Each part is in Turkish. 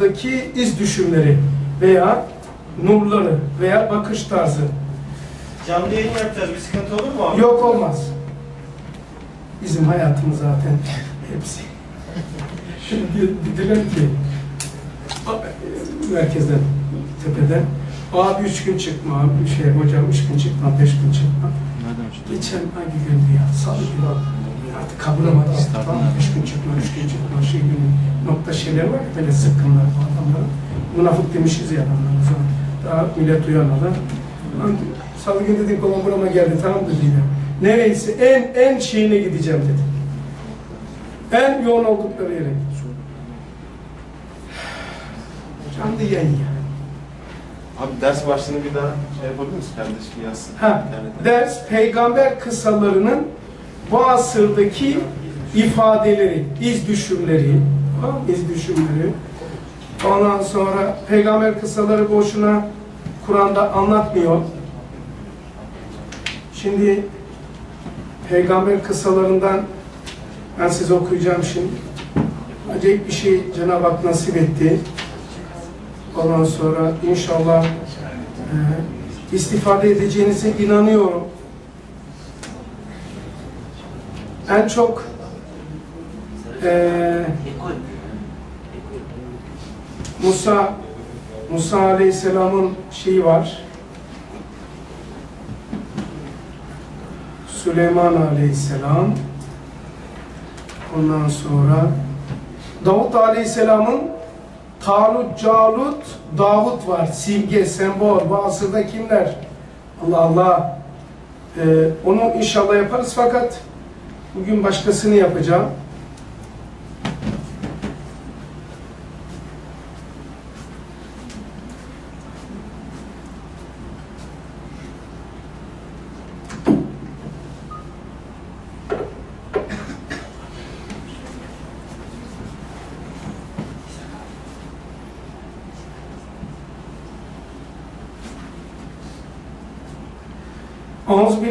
daki iz düşümleri veya nurları veya bakış tarzı Canlı yayın yapacağız. Bir sıkıntı olur mu abi? yok olmaz. Bizim hayatımız zaten hepsi. Şimdi dediler ki merkezden, tepeden abi üç gün çıkma, abi şey hocam üç gün çıkma, beş gün çıkma. Geçen hangi gündü ya? Salı günü. Artık kavuramadım. Tamam, üç gün çıkma, üç gün çıkma, şey günü. Nokta şeyler var ya, böyle sıkkınlar bu adamların. Münafık demişiz ya adamlar. Daha millet uyanmadan. Salı günü dedim babam burama geldi tamam dedi yine. Nereyse en en şeyine gideceğim dedi. En yoğun oldukları yere. Canlı yayın ya. Abi ders başlığını bir daha şey yapabilir misin kardeşim yazsın. Ha, ders peygamber kısalarının bu asırdaki ifadeleri, iz düşümleri, iz düşümleri. Ondan sonra peygamber kısaları boşuna Kur'an'da anlatmıyor. Şimdi peygamber kısalarından ben size okuyacağım şimdi. Acayip bir şey Cenab-ı Hak nasip etti. Ondan sonra inşallah e, istifade edeceğinize inanıyorum. En çok e, Musa Musa Aleyhisselam'ın şeyi var. Süleyman Aleyhisselam. Ondan sonra Davut Aleyhisselam'ın Talut, Calut, Davut var. Simge, sembol. Bu asırda kimler? Allah Allah. Ee, onu inşallah yaparız fakat bugün başkasını yapacağım.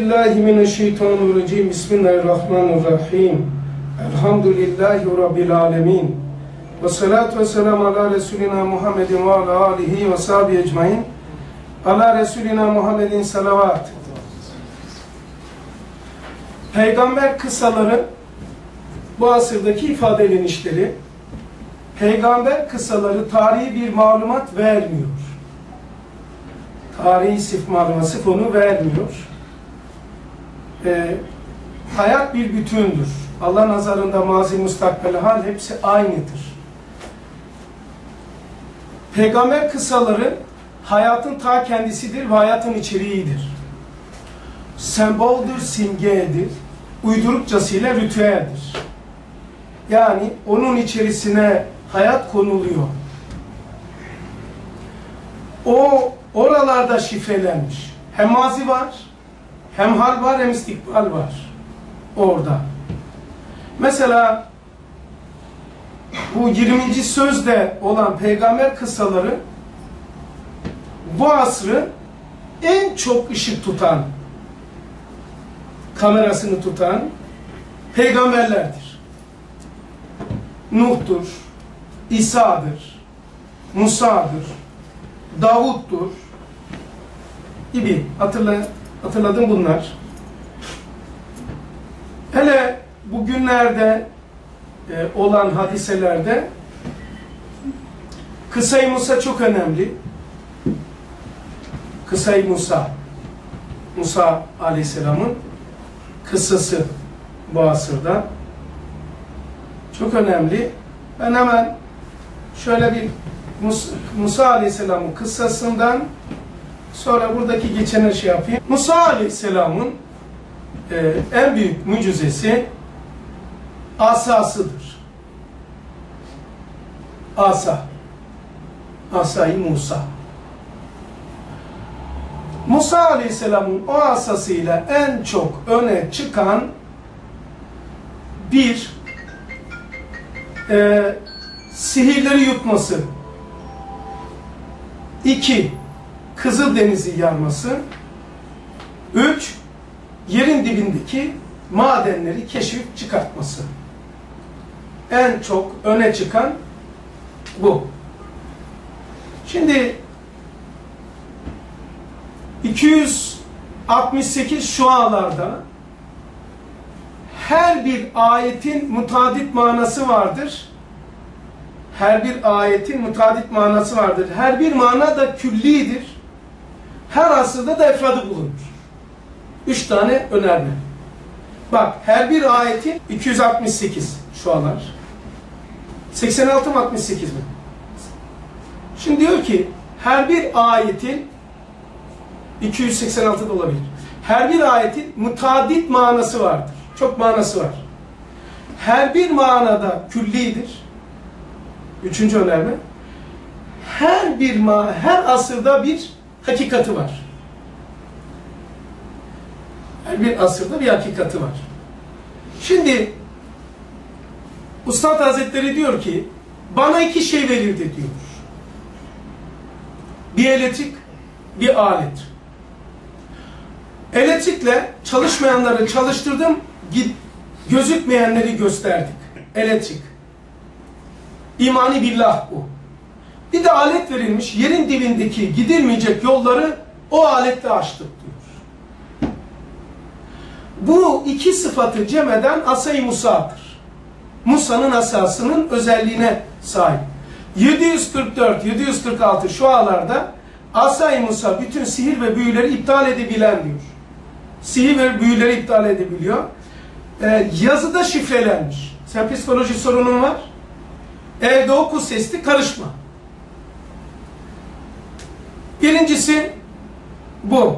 Euzubillahimineşşeytanirracim. Bismillahirrahmanirrahim. Elhamdülillahi Rabbil alemin. Ve salatu ve selamu ala Resulina Muhammedin ve ala alihi ve sahibi ecmain. Ala Resulina Muhammedin salavat. Peygamber kısaları bu asırdaki ifadelenişleri peygamber kısaları tarihi bir malumat vermiyor. Tarihi sif malumat, sif onu vermiyor. Ee, hayat bir bütündür. Allah nazarında mazi, mustakbel hal hepsi aynıdır. Peygamber kısaları hayatın ta kendisidir ve hayatın içeriğidir. Semboldür, simgedir. Uydurukçasıyla ritüeldir. Yani onun içerisine hayat konuluyor. O oralarda şifrelenmiş. Hem mazi var, hem hal var, hem istikbal var. Orada. Mesela bu 20. sözde olan peygamber kıssaları bu asrı en çok ışık tutan, kamerasını tutan peygamberlerdir. Nuh'tur, İsa'dır, Musa'dır, Davut'tur gibi hatırla, hatırladım bunlar. Hele bugünlerde e, olan hadiselerde Kısay Musa çok önemli. Kısay Musa Musa Aleyhisselam'ın kıssası bu asırda çok önemli. Ben hemen şöyle bir Mus Musa Aleyhisselam'ın kıssasından sonra buradaki geçene şey yapayım. Musa Aleyhisselam'ın e, en büyük mucizesi asasıdır. Asa. Asayı Musa. Musa Aleyhisselam'ın o asasıyla en çok öne çıkan bir e, sihirleri yutması. İki, Kızıldeniz'i yarması. Üç, yerin dibindeki madenleri keşif çıkartması. En çok öne çıkan bu. Şimdi 268 şualarda her bir ayetin mutadit manası vardır. Her bir ayetin mutadit manası vardır. Her bir mana da küllidir. Her asırda da efradı bulunur. Üç tane önerme. Bak her bir ayetin 268 şualar. 86 mı 68 mi? Şimdi diyor ki her bir ayetin 286 da olabilir. Her bir ayetin mutadit manası vardır. Çok manası var. Her bir manada küllidir. Üçüncü önerme. Her bir ma her asırda bir hakikati var. Her bir asırda bir hakikati var. Şimdi Ustad Hazretleri diyor ki bana iki şey verildi diyor. Bir elektrik, bir alet. Elektrikle çalışmayanları çalıştırdım, git, gözükmeyenleri gösterdik. Elektrik. İmani billah bu. Bir de alet verilmiş, yerin dibindeki gidilmeyecek yolları o aletle açtık diyor. Bu iki sıfatı cem eden Asay Musa'dır. Musa'nın asasının özelliğine sahip. 744-746 şualarda Asay Musa bütün sihir ve büyüleri iptal edebilen diyor. Sihir ve büyüleri iptal edebiliyor. Ee, yazıda şifrelenmiş. Sen psikoloji sorunun var. Evde oku sesli karışma. Birincisi bu.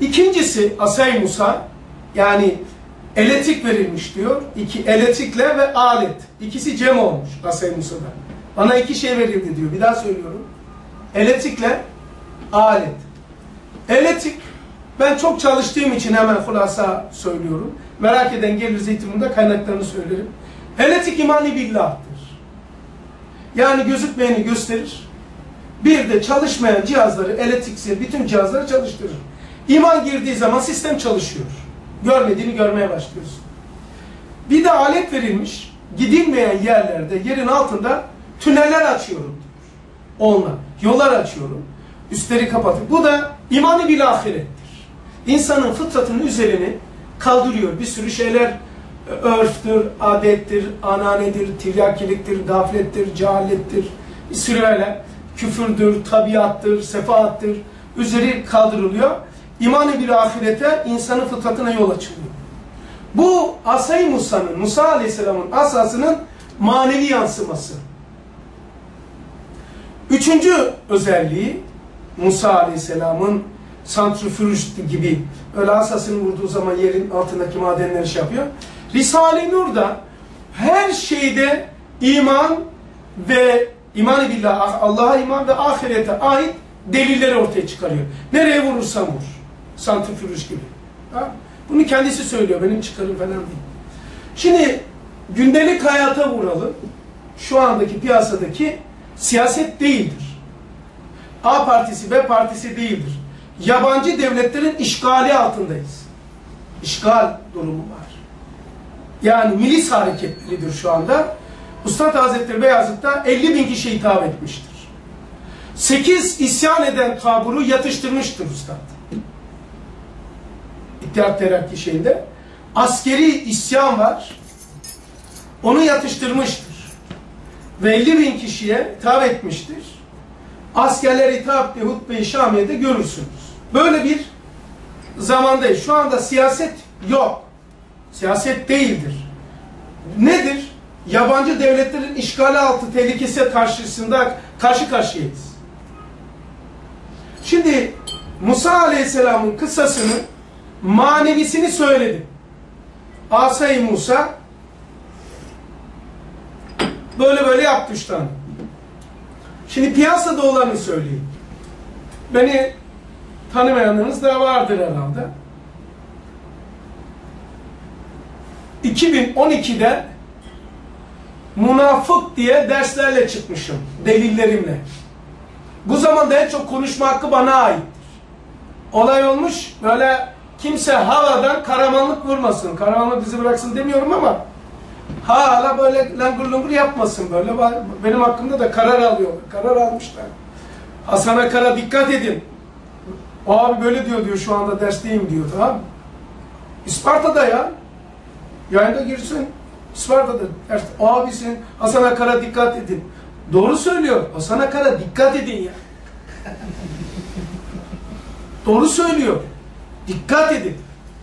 İkincisi Asay Musa yani elektrik verilmiş diyor. İki elektrikle ve alet. İkisi cem olmuş Asay Musa'da. Bana iki şey verildi diyor. Bir daha söylüyorum. Elektrikle alet. Elektrik ben çok çalıştığım için hemen hulasa söylüyorum. Merak eden gelir zeytininde kaynaklarını söylerim. Elektrik imani billah'tır. Yani gözükmeyeni gösterir. Bir de çalışmayan cihazları, elektriksel bütün cihazları çalıştırır. İman girdiği zaman sistem çalışıyor. Görmediğini görmeye başlıyorsun. Bir de alet verilmiş. Gidilmeyen yerlerde, yerin altında tüneller açıyorum. Onunla. Yollar açıyorum. Üstleri kapatıyor. Bu da imanı bil ahirettir. İnsanın fıtratının üzerini kaldırıyor. Bir sürü şeyler örftür, adettir, ananedir, tiryakiliktir, gaflettir, cehalettir. Bir sürü öyle küfürdür, tabiattır, sefaattır. Üzeri kaldırılıyor. İmanı bir ahirete insanın fıtratına yol açılıyor. Bu Asay Musa'nın, Musa Aleyhisselam'ın asasının manevi yansıması. Üçüncü özelliği Musa Aleyhisselam'ın santrifüj gibi öyle asasını vurduğu zaman yerin altındaki madenleri şey yapıyor. Risale-i Nur'da her şeyde iman ve iman billah, Allah'a iman ve ahirete ait delilleri ortaya çıkarıyor. Nereye vurursan vur. Santrifüj gibi. Ha? Bunu kendisi söylüyor. Benim çıkarım falan değil. Şimdi gündelik hayata vuralım. Şu andaki piyasadaki siyaset değildir. A partisi, B partisi değildir. Yabancı devletlerin işgali altındayız. İşgal durumu var. Yani milis hareketleridir şu anda. Ustad Hazretleri Beyazıt'ta 50 bin kişi hitap etmiştir. 8 isyan eden taburu yatıştırmıştır Ustad. İttihat Terakki şeyinde. Askeri isyan var. Onu yatıştırmıştır. Ve 50 bin kişiye hitap etmiştir. Askerler hitap diye hutbe-i Şamiye'de görürsünüz. Böyle bir zamandayız. Şu anda siyaset yok. Siyaset değildir. Nedir? Yabancı devletlerin işgali altı tehlikesi karşısında karşı karşıyayız. Şimdi Musa Aleyhisselam'ın kıssasını manevisini söyledi. Asay Musa böyle böyle yaptı üç tane. Şimdi piyasada olanı söyleyeyim. Beni tanımayanlarınız da vardır herhalde. 2012'de münafık diye derslerle çıkmışım. Delillerimle. Bu zamanda en çok konuşma hakkı bana aittir. Olay olmuş böyle kimse havadan karamanlık vurmasın. Karamanlık bizi bıraksın demiyorum ama Hala böyle langur lungur yapmasın böyle. Benim hakkımda da karar alıyorlar. Karar almışlar. Hasan Akar'a dikkat edin. O abi böyle diyor diyor şu anda dersteyim diyor tamam mı? İsparta'da ya. Yayında girsin. İsparta'da ders. O abisin Hasan Akar'a dikkat edin. Doğru söylüyor. Hasan Akar'a dikkat edin ya. Doğru söylüyor. Dikkat edin.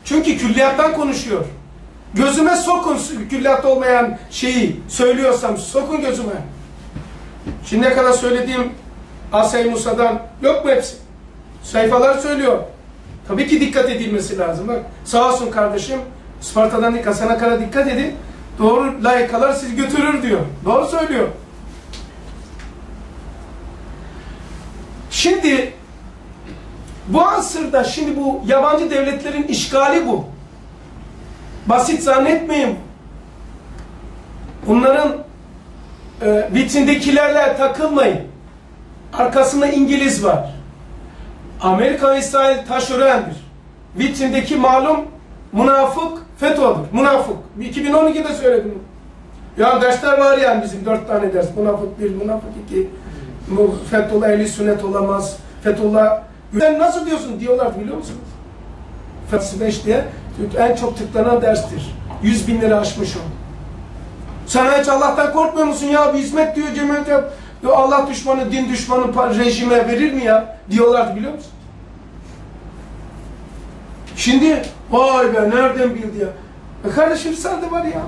Çünkü külliyattan konuşuyor. Gözüme sokun külliyat olmayan şeyi söylüyorsam sokun gözüme. Şimdiye kadar söylediğim Asay Musa'dan yok mu hepsi? Sayfalar söylüyor. Tabii ki dikkat edilmesi lazım. Bak sağ olsun kardeşim Sparta'dan Hasan Akar'a dikkat edin. Doğru layıkalar sizi götürür diyor. Doğru söylüyor. Şimdi bu asırda şimdi bu yabancı devletlerin işgali bu. Basit zannetmeyin. Bunların e, vitrindekilerle takılmayın. Arkasında İngiliz var. Amerika ve İsrail taşörendir. Vitrindeki malum münafık FETÖ'dür. Münafık. 2012'de söyledim. Ya dersler var yani bizim dört tane ders. Münafık bir, münafık iki. Fethullah ehli sünnet olamaz. Fethullah sen nasıl diyorsun diyorlar biliyor musunuz? Fethullah 5 diye en çok tıklanan derstir. 100 bin lira aşmış o. Sen hiç Allah'tan korkmuyor musun ya? Bir hizmet diyor cemaat yap. Diyor Allah düşmanı, din düşmanı rejime verir mi ya? Diyorlardı biliyor musun? Şimdi vay be nereden bildi ya? E kardeşim sen var ya.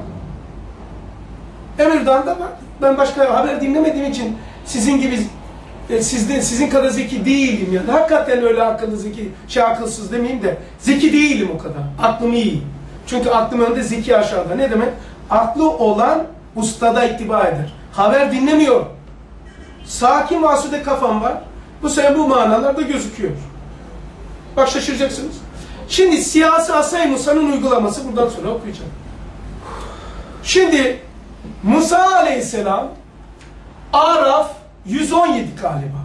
Emirdağ'da var. Ben başka haber dinlemediğim için sizin gibi e, sizden, sizin kadar zeki değilim ya. Hakikaten öyle akıllı zeki, şey akılsız demeyeyim de zeki değilim o kadar. Aklım iyi. Çünkü aklım önde zeki aşağıda. Ne demek? Aklı olan ustada ittiba eder. Haber dinlemiyor. Sakin vasude kafam var. Bu sefer bu manalarda gözüküyor. Bak şaşıracaksınız. Şimdi siyasi Asay Musa'nın uygulaması buradan sonra okuyacağım. Şimdi Musa Aleyhisselam Araf 117 galiba.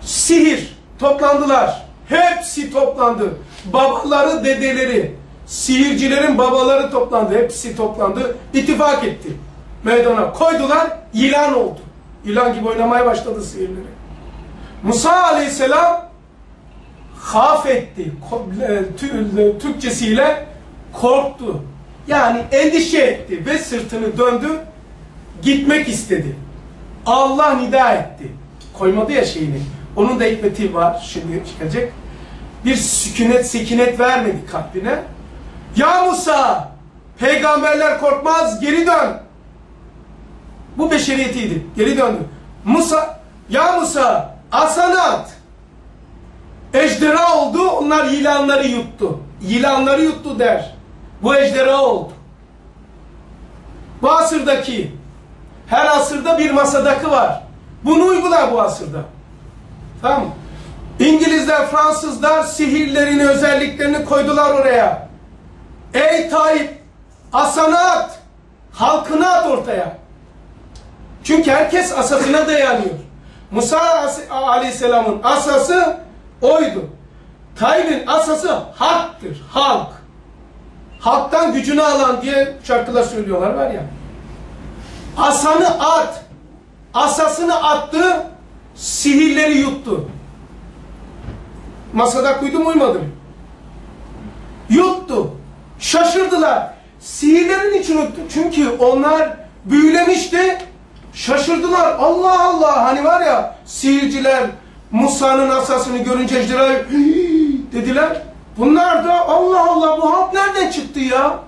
Sihir toplandılar. Hepsi toplandı. Babaları, dedeleri, sihircilerin babaları toplandı. Hepsi toplandı. İttifak etti. Meydana koydular. ilan oldu. İlan gibi oynamaya başladı sihirleri. Musa Aleyhisselam haf etti. Ko- e, e, Türkçesiyle korktu. Yani endişe etti ve sırtını döndü. Gitmek istedi. Allah nida etti. Koymadı ya şeyini. Onun da hikmeti var. Şimdi çıkacak. Bir sükunet, sekinet vermedi kalbine. Ya Musa! Peygamberler korkmaz, geri dön. Bu beşeriyetiydi. Geri döndü. Musa, ya Musa, asana at. Ejderha oldu, onlar yılanları yuttu. Yılanları yuttu der. Bu ejderha oldu. Bu asırdaki, her asırda bir masadaki var. Bunu uygula bu asırda. Tamam? İngilizler, Fransızlar sihirlerini, özelliklerini koydular oraya. Ey Tayyip, asana at, halkını at ortaya. Çünkü herkes asasına dayanıyor. Musa Aleyhisselam'ın asası oydu. Tayyip'in asası halktır, halk. Halktan gücünü alan diye şarkılar söylüyorlar var ya. Asanı at, asasını attı, sihirleri yuttu. Masada kuydum uymadım. Yuttu. Şaşırdılar. Sihirlerin için yuttu. Çünkü onlar büyülemişti. Şaşırdılar. Allah Allah. Hani var ya sihirciler Musa'nın asasını görünce ejderhayı "Hii!" dediler. Bunlar da Allah Allah bu halk nereden çıktı ya?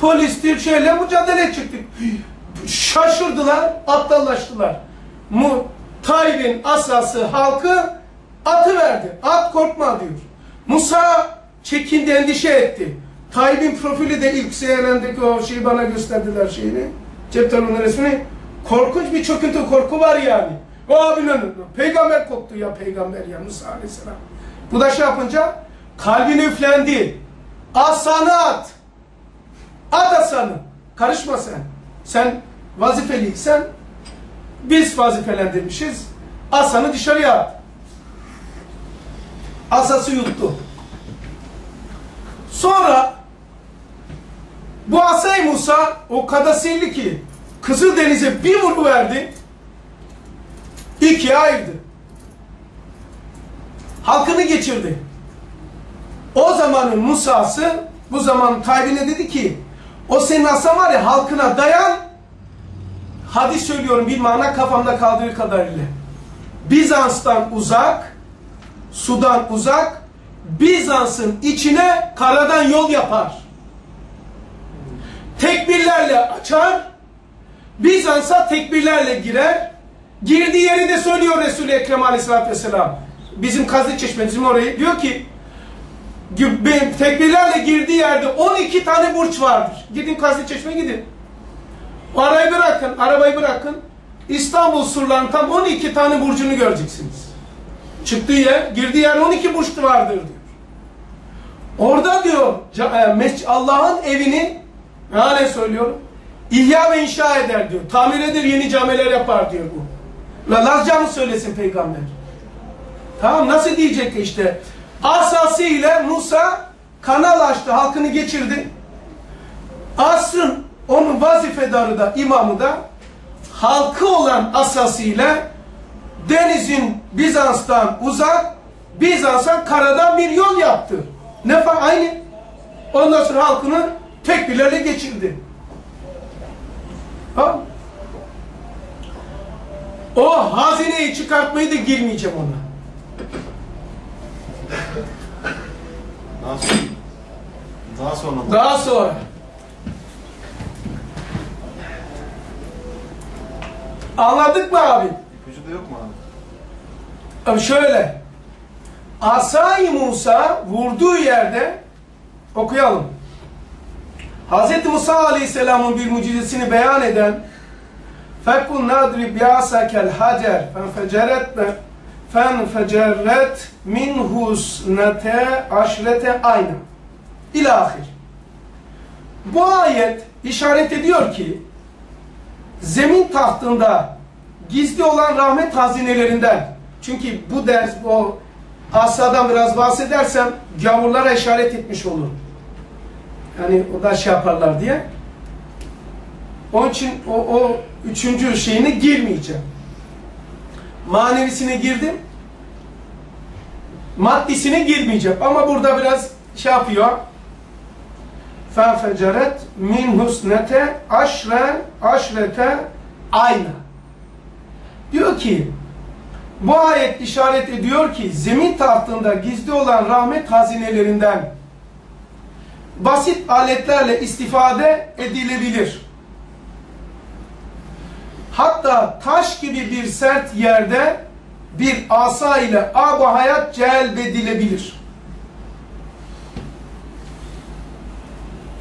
Polistir şeyle mücadele çıktık. Şaşırdılar, aptallaştılar. Mu Tayyip'in asası halkı atı verdi. At korkma diyor. Musa çekindi, endişe etti. Tayyip'in profili de ilk CNN'deki o şeyi bana gösterdiler şeyini. Cep telefonu resmini. Korkunç bir çöküntü korku var yani. O abinin peygamber korktu ya peygamber ya Musa aleyhisselam. Bu da şey yapınca kalbine üflendi. Asanı at. At asanı. Karışma sen. Sen vazifeliysen biz vazifelendirmişiz. Asanı dışarıya at. Asası yuttu. Sonra Bu Asay Musa o kadasıyla ki Kızıldeniz'e bir vuru verdi. İkiye ayırdı. Halkını geçirdi. O zamanın Musa'sı bu zaman Tayyip'ine dedi ki o senin asan var ya halkına dayan hadi söylüyorum bir mana kafamda kaldığı kadarıyla. Bizans'tan uzak sudan uzak Bizans'ın içine karadan yol yapar. Tekbirlerle açar Bizans'a tekbirlerle girer. Girdiği yeri de söylüyor Resul-i Ekrem Aleyhisselatü Vesselam. Bizim Kazı Çeşme, bizim orayı. Diyor ki tekbirlerle girdiği yerde 12 tane burç vardır. Gidin Kazı Çeşme gidin. Arayı bırakın, arabayı bırakın. İstanbul surlarının tam 12 tane burcunu göreceksiniz. Çıktığı yer, girdiği yer 12 burçlu vardır diyor. Orada diyor Allah'ın evini halen söylüyorum İhya ve inşa eder diyor. Tamir eder, yeni camiler yapar diyor bu. La Lazca mı söylesin peygamber? Tamam nasıl diyecek işte. Asası ile Musa kanal açtı, halkını geçirdi. Asrın onun vazifedarı da, imamı da halkı olan asası ile denizin Bizans'tan uzak, Bizans'a karadan bir yol yaptı. Ne aynı. Ondan sonra halkını tekbirlerle geçirdi. Ha? O hazineyi çıkartmayı da girmeyeceğim ona. Daha sonra. Daha sonra. Daha sonra. Anladık mı abi? İpucu da yok mu abi? Abi şöyle. Asay Musa vurduğu yerde okuyalım. Hz. Musa Aleyhisselam'ın bir mucizesini beyan eden فَكُنْ نَدْرِبْ يَاسَكَ الْحَجَرْ فَنْفَجَرَتْ فَنْفَجَرَتْ مِنْهُ سْنَةَ aşrete ayna. İlahir. Bu ayet işaret ediyor ki zemin tahtında gizli olan rahmet hazinelerinden çünkü bu ders o asadan biraz bahsedersem gavurlara işaret etmiş olur. Yani o da şey yaparlar diye. Onun için o, o üçüncü şeyine girmeyeceğim. Manevisine girdim. Maddisine girmeyeceğim. Ama burada biraz şey yapıyor. فَفَجَرَتْ min husnete aşre aşrete ayna. Diyor ki bu ayet işaret ediyor ki zemin tahtında gizli olan rahmet hazinelerinden basit aletlerle istifade edilebilir. Hatta taş gibi bir sert yerde bir asa ile ab hayat celbedilebilir.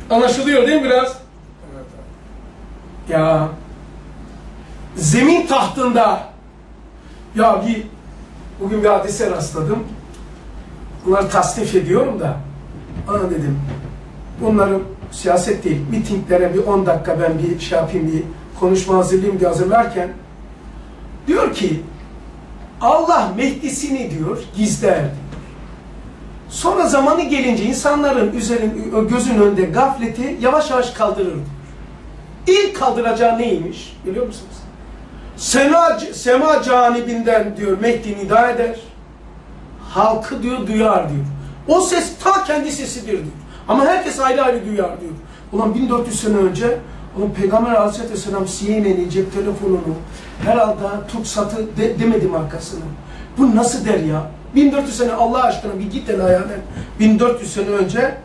Anlaşılıyor değil mi biraz? Ya zemin tahtında ya bir bugün bir hadise rastladım. Bunları tasnif ediyorum da ana dedim bunları siyaset değil mitinglere bir 10 dakika ben bir şey yapayım bir konuşma hazırlayayım diye hazırlarken diyor ki Allah Mehdi'sini diyor gizler diyor. Sonra zamanı gelince insanların üzerin, gözün önünde gafleti yavaş yavaş kaldırır diyor. İlk kaldıracağı neymiş biliyor musunuz? Sema, sema canibinden diyor Mehdi nida eder. Halkı diyor duyar diyor. O ses ta kendi sesidir diyor. Ama herkes ayrı ayrı duyar diyor. Ulan 1400 sene önce Oğlum Peygamber Aleyhisselam CNN'i, cep telefonunu herhalde tutsatı de, demedi markasını. Bu nasıl der ya? 1400 sene Allah aşkına bir git hele hayal 1400 sene önce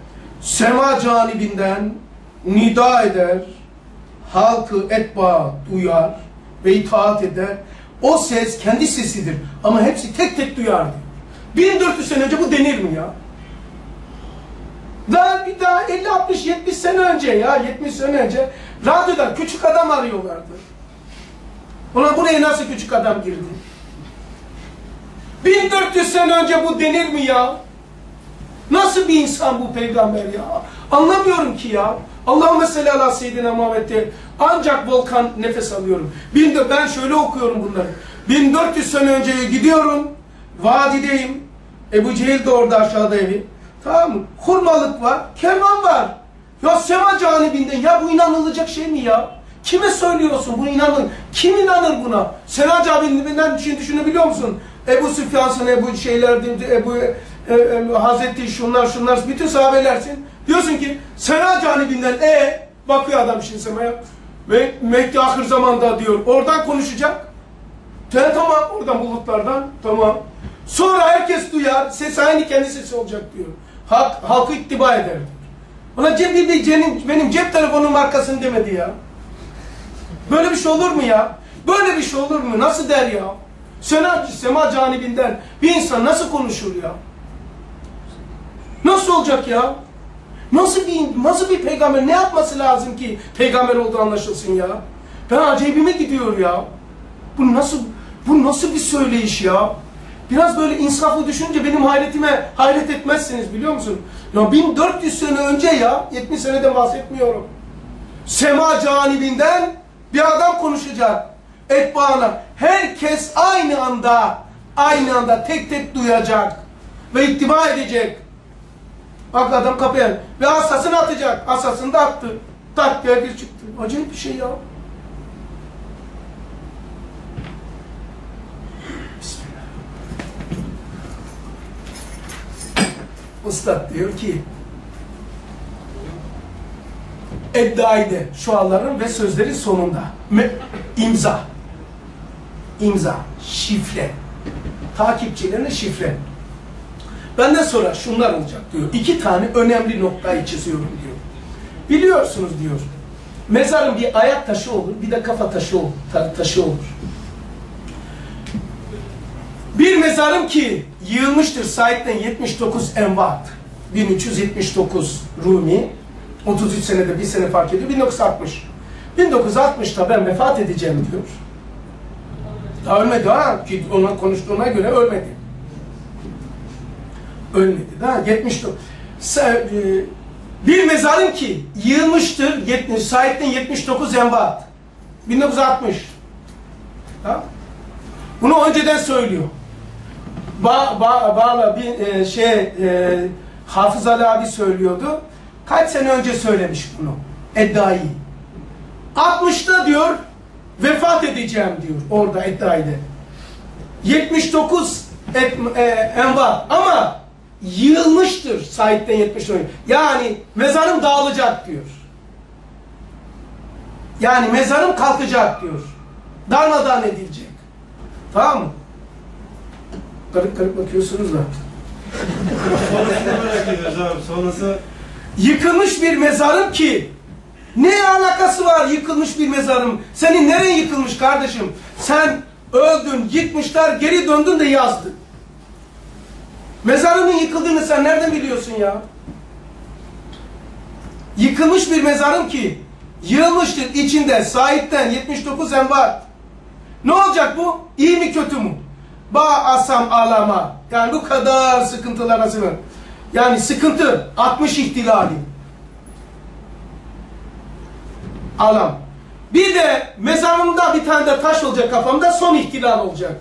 sema canibinden nida eder, halkı etba duyar ve itaat eder. O ses kendi sesidir ama hepsi tek tek duyar diyor. 1400 sene önce bu denir mi ya? Daha bir daha 50, 60, 70 sene önce ya 70 sene önce radyoda küçük adam arıyorlardı. Ulan buraya nasıl küçük adam girdi? 1400 sene önce bu denir mi ya? Nasıl bir insan bu peygamber ya? Anlamıyorum ki ya. Allahümme salli ala seyyidina Muhammed'de ancak volkan nefes alıyorum. Ben şöyle okuyorum bunları. 1400 sene önce gidiyorum. Vadideyim. Ebu Cehil de orada aşağıda evi. Tamam mı? Hurmalık var. Kervan var. Ya sema canibinden ya bu inanılacak şey mi ya? Kime söylüyorsun bu inanın? Kim inanır buna? Sema canibinden şey düşünebiliyor musun? Ebu Süfyansın, Ebu şeyler, Ebu e, e, Hazreti şunlar şunlar bütün sahabelersin. Diyorsun ki sema canibinden e bakıyor adam şimdi semaya. Ve Mehdi ahir zamanda diyor. Oradan konuşacak. Te, tamam oradan bulutlardan tamam. Sonra herkes duyar. Ses aynı kendi sesi olacak diyor. Halk, halkı ittiba eder Ona cep bir de benim, benim cep telefonum markasını demedi ya. Böyle bir şey olur mu ya? Böyle bir şey olur mu? Nasıl der ya? Sena, sema canibinden bir insan nasıl konuşur ya? Nasıl olacak ya? Nasıl bir nasıl bir peygamber ne yapması lazım ki peygamber olduğu anlaşılsın ya? Ben acayibime gidiyor ya. Bu nasıl bu nasıl bir söyleyiş ya? Biraz böyle insaflı düşününce benim hayretime hayret etmezsiniz biliyor musun? Ya 1400 sene önce ya 70 seneden bahsetmiyorum. Sema canibinden bir adam konuşacak. Etbana. Herkes aynı anda aynı anda tek tek duyacak ve ittiba edecek. Bak adam kapıya ve asasını atacak. Asasını da attı. Tak diye bir çıktı. Acayip bir şey ya. Ustad diyor ki Eddaide şuaların ve sözlerin sonunda Me, imza imza şifre takipçilerine şifre Benden sonra şunlar olacak diyor. İki tane önemli noktayı çiziyorum diyor. Biliyorsunuz diyor. Mezarın bir ayak taşı olur, bir de kafa taşı olur. Ta taşı olur. Bir mezarım ki yığılmıştır Said'den 79 envat. 1379 Rumi. 33 senede bir sene fark ediyor. 1960. 1960'ta ben vefat edeceğim diyor. Daha ölmedi ha. Ki ona konuştuğuna göre ölmedi ölmedi. Daha 79. Bir mezarın ki yığılmıştır 70, Said'den 79 envat. 1960. Ha? Bunu önceden söylüyor. Ba, ba, bağla bir e, şey e, Hafız Ali abi söylüyordu. Kaç sene önce söylemiş bunu. Eddai. 60'ta diyor vefat edeceğim diyor orada Eddai'de. 79 et, e, envat ama yığılmıştır Said'den 70 önce. Yani mezarım dağılacak diyor. Yani mezarım kalkacak diyor. Darmadan edilecek. Tamam mı? Garip garip bakıyorsunuz da. Sonrasını merak ediyoruz abi. Sonrası Yıkılmış bir mezarım ki ne alakası var yıkılmış bir mezarım? Senin nereye yıkılmış kardeşim? Sen öldün, yıkmışlar, geri döndün de yazdın. Mezarının yıkıldığını sen nereden biliyorsun ya? Yıkılmış bir mezarım ki yığılmıştır içinde sahipten 79 envar. Ne olacak bu? İyi mi kötü mü? Ba asam alama. Yani bu kadar sıkıntılar arasında. Yani sıkıntı 60 ihtilali. Alam. Bir de mezarımda bir tane de taş olacak kafamda son ihtilal olacak.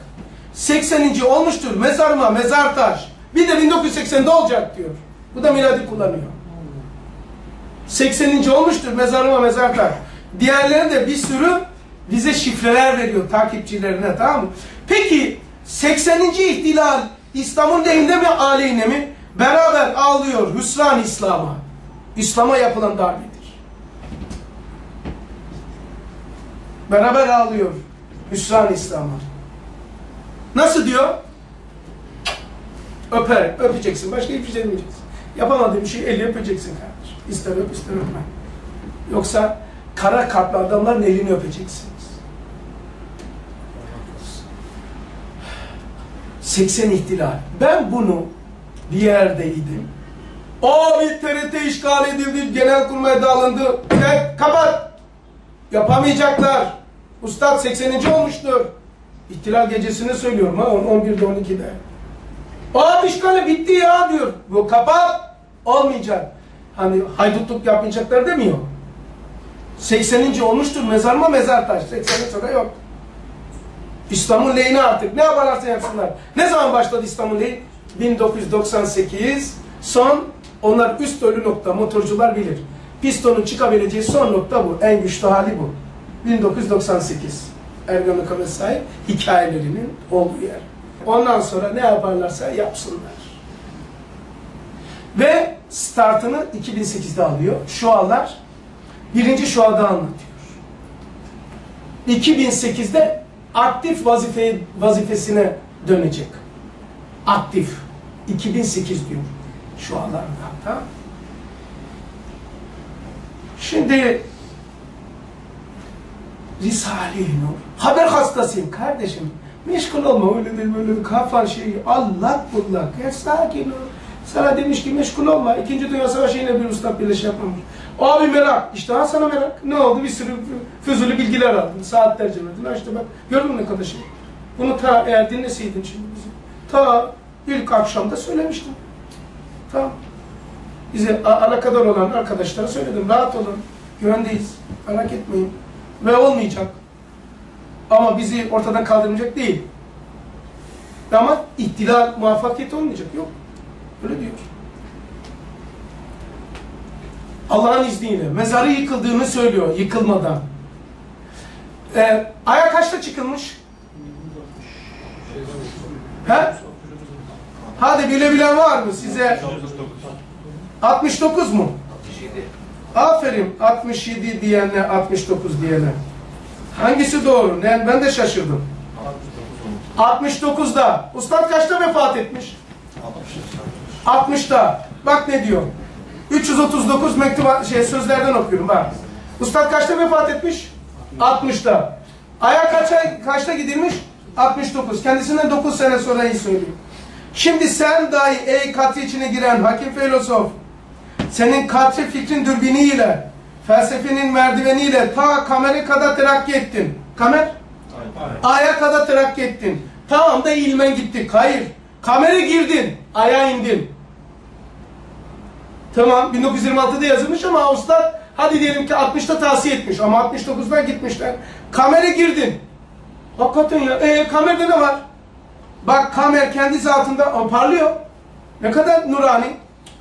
80. olmuştur mezarıma mezar taş. Bir de 1980'de olacak diyor. Bu da miladi kullanıyor. 80. olmuştur mezarıma mezar taş. Diğerleri de bir sürü bize şifreler veriyor takipçilerine tamam mı? Peki 80. ihtilal İslam'ın lehinde mi aleyhine mi? Beraber ağlıyor hüsran İslam'a. İslam'a yapılan darbedir. Beraber ağlıyor hüsran İslam'a. Nasıl diyor? Öper, öpeceksin. Başka hiçbir şey demeyeceksin. Yapamadığın şeyi elle öpeceksin kardeşim. İster öp, ister öpme. Yoksa kara kalpli adamların elini öpeceksiniz. 80 ihtilal. Ben bunu bir yerdeydim. O bir TRT işgal edildi, genelkurmay dağılındı. Evet, kapat. Yapamayacaklar. Ustad 80. olmuştur. İhtilal gecesini söylüyorum ha, 11'de 12'de. Aa işgali bitti ya diyor. Bu kapat. Olmayacak. Hani haydutluk yapmayacaklar demiyor. 80. olmuştur mezarıma mezar taş. 80'den sonra yok. İslam'ın lehine artık. Ne yaparlarsa yapsınlar. Ne zaman başladı İslam'ın lehine? 1998. Son onlar üst ölü nokta motorcular bilir. Pistonun çıkabileceği son nokta bu. En güçlü hali bu. 1998. Ergonok'a sahip hikayelerinin olduğu yer. Ondan sonra ne yaparlarsa yapsınlar. Ve startını 2008'de alıyor. Şualar birinci şuada anlatıyor. 2008'de aktif vazife, vazifesine dönecek. Aktif. 2008 diyor. Şualarda. Tamam Şimdi Risale-i Nur. Haber hastasıyım kardeşim. Meşgul olma öyle de böyle kafan şey Allah bullak. Ya sakin ol. Sana demiş ki meşgul olma. İkinci Dünya Savaşı yine bir usta birleş yapmamış. Abi merak. İşte ha sana merak. Ne oldu? Bir sürü füzülü bilgiler aldın. Saatlerce verdin. Ha işte bak gördün mü kadar şey. Bunu ta eğer dinleseydin şimdi bizi. Ta ilk akşamda söylemiştim. Tamam. Bize alakadar olan arkadaşlara söyledim. Rahat olun. Güvendeyiz. Merak etmeyin. Ve olmayacak. Ama bizi ortadan kaldırmayacak değil. Ama ihtilal muvaffakiyet olmayacak. Yok. Öyle diyor. Allah'ın izniyle. Mezarı yıkıldığını söylüyor. Yıkılmadan. Ee, aya kaçta çıkılmış? He? Hadi bilebilen var mı size? 69 mu? Aferin 67 diyene 69 diyene. Hangisi doğru? Ben, ben de şaşırdım. 69'da. Ustad kaçta vefat etmiş? 60'da. Bak ne diyor. 339 mektup şey sözlerden okuyorum bak. Ustad kaçta vefat etmiş? 60'da. Aya kaça, kaçta gidilmiş? 69. Kendisinden 9 sene sonra iyi söylüyor. Şimdi sen dahi ey katı içine giren hakim filozof senin katı fikrin dürbiniyle felsefenin merdiveniyle ta kamera kadar terakki ettin. Kamer? Aya kadar terakki ettin. Tamam da ilmen gittik. Hayır. Kamera girdin. Aya indin. Tamam 1926'da yazılmış ama ustad hadi diyelim ki 60'ta tavsiye etmiş ama 69'dan gitmişler. Kamera girdin. Hakikaten ya. E, kamerada ne var? Bak kamer kendi zatında parlıyor. Ne kadar nurani.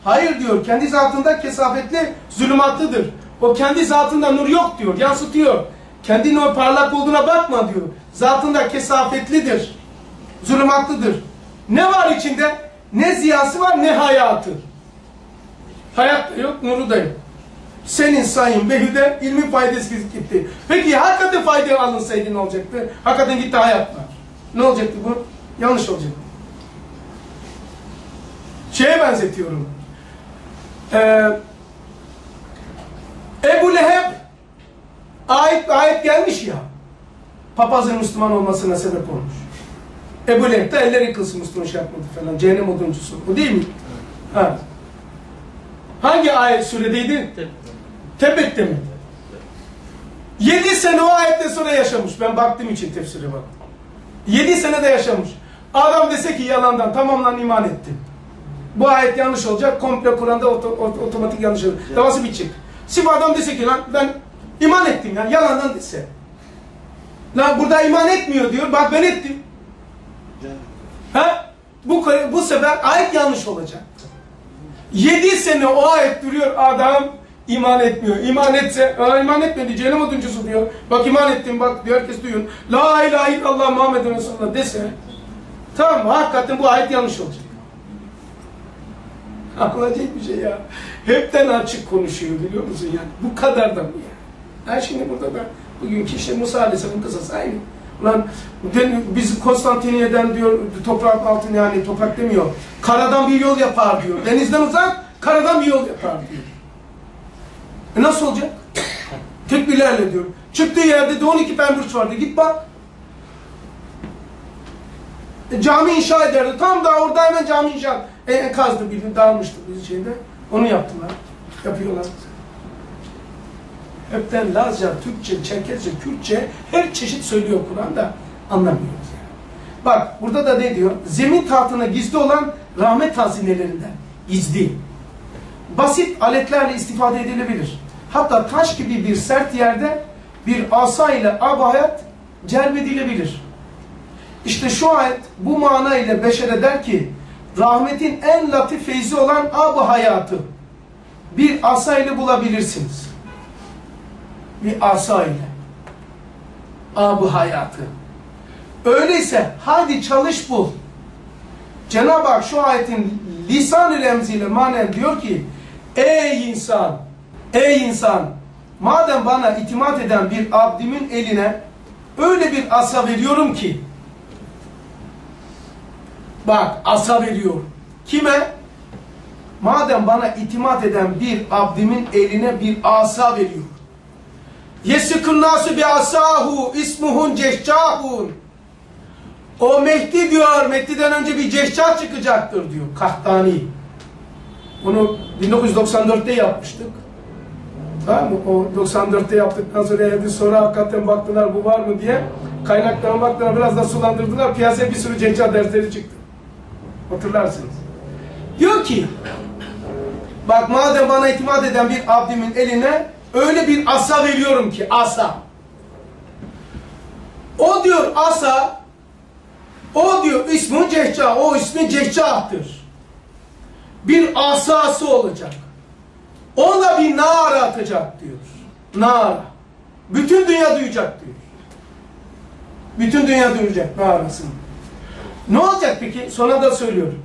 Hayır diyor. Kendi zatında kesafetli zulümatlıdır. O kendi zatında nur yok diyor. Yansıtıyor. Kendinin o parlak olduğuna bakma diyor. Zatında kesafetlidir. Zulümatlıdır. Ne var içinde? Ne ziyası var ne hayatı. Hayat da yok, nuru da yok. Senin sayın Behüde ilmin faydası gitti. Peki hakikaten fayda alınsaydı ne olacaktı? Hakikaten gitti hayat var. Ne olacaktı bu? Yanlış olacak. Şeye benzetiyorum. Ee, Ebu Leheb ayet, ayet gelmiş ya. Papazın Müslüman olmasına sebep olmuş. Ebu Leheb de elleri kılsın Müslüman şey yapmadı falan. Cehennem oduncusu. Bu değil mi? Ha. Hangi ayet suredeydi? Tebbet'te mi? Yedi sene o ayetten sonra yaşamış. Ben baktığım için tefsire bak. Yedi sene de yaşamış. Adam dese ki yalandan tamam lan iman ettim. Bu ayet yanlış olacak. Komple Kur'an'da oto, oto- otomatik yanlış olacak. Davası bitecek. Sif adam dese ki lan ben iman ettim yani yalandan dese. Lan burada iman etmiyor diyor. Bak ben ettim. Ha? Bu, bu sefer ayet yanlış olacak. Yedi sene o ayet duruyor adam iman etmiyor. İman etse, iman etmedi cehennem oduncusu diyor. Bak iman ettim bak diyor herkes duyun. La ilahe illallah Muhammed Resulullah dese. Tamam hakikaten bu ayet yanlış olacak. Anlayacak bir şey ya. Hepten açık konuşuyor biliyor musun yani. Bu kadar da mı ya? Ben şimdi burada da bugünkü işte Musa Aleyhisselam'ın kısası aynı. Dün- biz Konstantiniye'den diyor toprak altın yani toprak demiyor. Karadan bir yol yapar diyor. Denizden uzak karadan bir yol yapar diyor. E nasıl olacak? Tekbirlerle diyor. Çıktığı yerde de 12 pembürç vardı. Git bak. E, cami inşa ederdi. Tam da orada hemen cami inşa. E, enkazdı bildiğin dağılmıştı bir şeyde. Onu yaptılar. Yapıyorlar. Hepten Lazca, Türkçe, Çerkezce, Kürtçe her çeşit söylüyor Kur'an'da. Anlamıyoruz yani. Bak burada da ne diyor? Zemin tahtına gizli olan rahmet hazinelerinden. Gizli. Basit aletlerle istifade edilebilir. Hatta taş gibi bir sert yerde bir asa ile ab hayat celbedilebilir. İşte şu ayet bu mana ile beşere der ki rahmetin en latif feyzi olan ab hayatı bir asa ile bulabilirsiniz. Bir asa ile. Abu hayatı. Öyleyse hadi çalış bul. Cenab-ı Hak şu ayetin lisan-ı remziyle manen diyor ki Ey insan! Ey insan! Madem bana itimat eden bir abdimin eline öyle bir asa veriyorum ki bak asa veriyor. Kime? Madem bana itimat eden bir abdimin eline bir asa veriyor. Yesikun nasu bi asahu ismuhun cehcahun. O Mehdi diyor, Mehdi'den önce bir cehcah çıkacaktır diyor. Kahtani. Onu 1994'te yapmıştık. Tamam mı? O 94'te yaptıktan sonra evde sonra hakikaten baktılar bu var mı diye. Kaynaklarına baktılar biraz da sulandırdılar. Piyasaya bir sürü cehcah dersleri çıktı. Hatırlarsınız. Diyor ki bak madem bana itimat eden bir abdimin eline öyle bir asa veriyorum ki asa. O diyor asa o diyor ismi cehcah o ismi cehcahtır. Bir asası olacak. Ona bir nar atacak diyor. Nar. Bütün dünya duyacak diyor. Bütün dünya duyacak narasını. Ne olacak peki? Sonra da söylüyorum.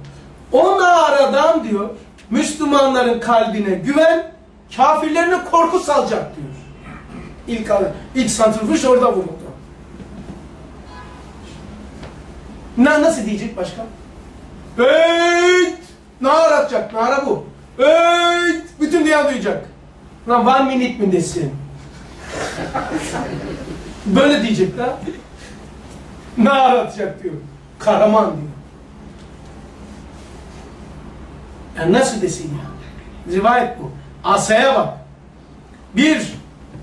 O naradan diyor Müslümanların kalbine güven, kafirlerine korku salacak diyor. İlk, ilk santrfuş orada vuruldu. Ne, nasıl diyecek başka? Öyt! Nar atacak, nara bu. Öyt! Bütün dünya duyacak. Lan one minute mi desin? Böyle diyecekler. Nar atacak diyor. Kahraman diyor. Yani nasıl desin ya? Rivayet bu. Asaya bak. Bir,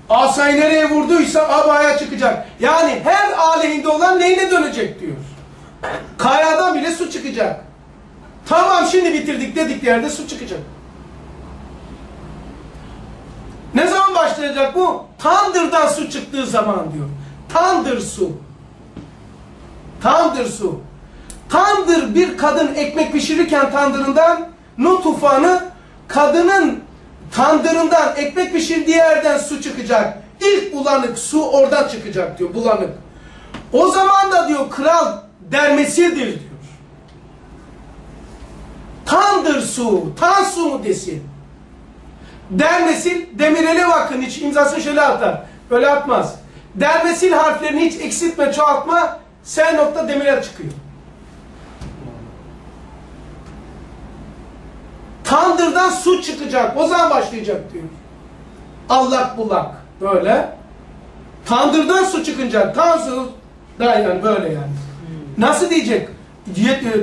asayı nereye vurduysa abaya çıkacak. Yani her aleyhinde olan neyine dönecek diyor. Kayadan bile su çıkacak. Tamam şimdi bitirdik dedik yerde su çıkacak. Ne zaman başlayacak bu? Tandırdan su çıktığı zaman diyor. Tandır su. Tandır su. Tandır bir kadın ekmek pişirirken tandırından Nuh tufanı kadının tandırından ekmek pişirdiği yerden su çıkacak. İlk bulanık su oradan çıkacak diyor bulanık. O zaman da diyor kral dermesidir diyor. Tandır su, tan su mu desin? Dermesil, demirele bakın hiç imzasını şöyle atar. Böyle atmaz. Dermesil harflerini hiç eksiltme, çoğaltma. S nokta demirel çıkıyor. Tandırdan su çıkacak. O zaman başlayacak diyor. Allak bullak. Böyle. Tandırdan su çıkınca tan su da yani böyle yani. Nasıl diyecek?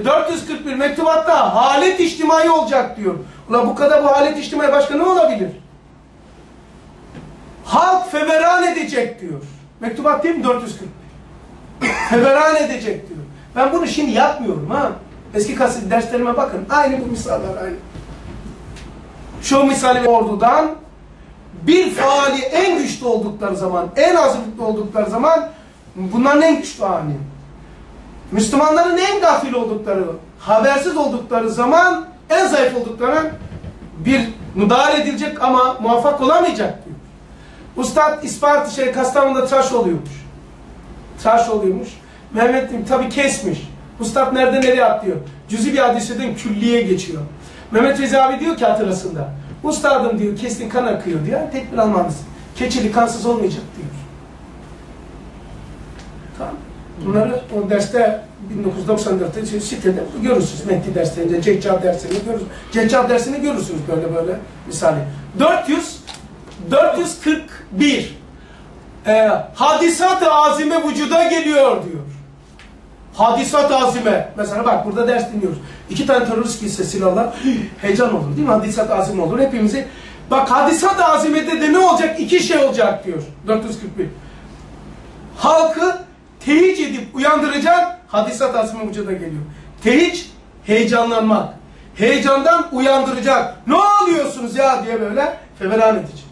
441 mektubatta halet içtimai olacak diyor. Ulan bu kadar bu halet içtimai başka ne olabilir? Halk feveran edecek diyor. Mektubat değil mi 441? feveran edecek diyor. Ben bunu şimdi yapmıyorum ha. Eski kaset derslerime bakın. Aynı bu misaller aynı. Şu misali ordudan bir faali en güçlü oldukları zaman, en hazırlıklı oldukları zaman bunların en güçlü ani. Müslümanların en gafil oldukları, habersiz oldukları zaman en zayıf oldukları bir müdahale edilecek ama muvaffak olamayacak diyor. Ustad İsparta şey Kastamonu'da tıraş oluyormuş. Tıraş oluyormuş. Mehmet tabi kesmiş. Ustad nerede nereye atlıyor. Cüzi bir hadiseden külliye geçiyor. Mehmet Fezi abi diyor ki hatırasında. Ustadım diyor kestin kan akıyor diyor. Tedbir almalısın. Keçeli kansız olmayacak diyor. Tamam. Bunları o derste 1994'te sitede görürsünüz. Mehdi derslerinde, Ceccah dersini görürsünüz. Ceccah dersini görürsünüz böyle böyle misali. 400 441 e, hadisat-ı azime vücuda geliyor diyor. Hadisat-ı azime. Mesela bak burada ders dinliyoruz. İki tane terörist gitse silahlar heyecan olur değil mi? Hadisat-ı azime olur. Hepimizi bak hadisat-ı azimede de ne olacak? İki şey olacak diyor. 441. Halkı tehic edip uyandıracak hadisat azime vücuda geliyor. Tehic heyecanlanmak. Heyecandan uyandıracak. Ne oluyorsunuz ya diye böyle feveran edecek.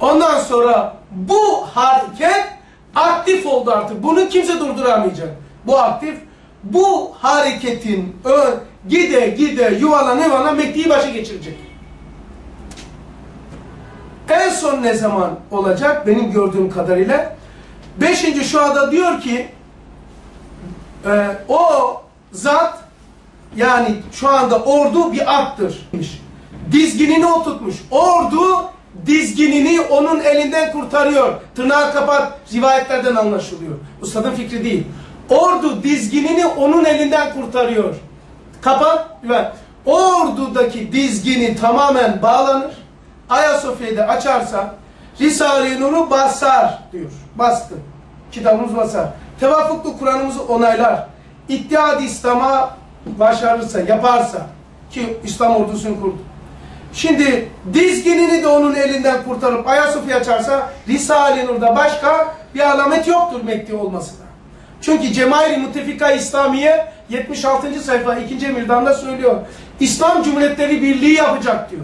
Ondan sonra bu hareket Aktif oldu artık. Bunu kimse durduramayacak. Bu aktif. Bu hareketin ö, gide gide yuvala nevana Mekke'yi başa geçirecek. En son ne zaman olacak? Benim gördüğüm kadarıyla. Beşinci şuada diyor ki e, o zat yani şu anda ordu bir attır. Dizginini oturtmuş. Ordu dizginini onun elinden kurtarıyor. Tırnağı kapat rivayetlerden anlaşılıyor. Ustadın fikri değil. Ordu dizginini onun elinden kurtarıyor. Kapat ve ordudaki dizgini tamamen bağlanır. Ayasofya'yı da açarsa Risale-i Nur'u basar diyor. Bastı. Kitabımız basar. Tevafuklu Kur'an'ımızı onaylar. İttihad İslam'a başarırsa, yaparsa ki İslam ordusunu kurdu. Şimdi dizginini de onun elinden kurtarıp Ayasofya açarsa Risale-i Nur'da başka bir alamet yoktur Mekki olmasına. Çünkü Cemail-i Müttefika İslamiye 76. sayfa 2. emirdan'da söylüyor. İslam Cumhuriyetleri Birliği yapacak diyor.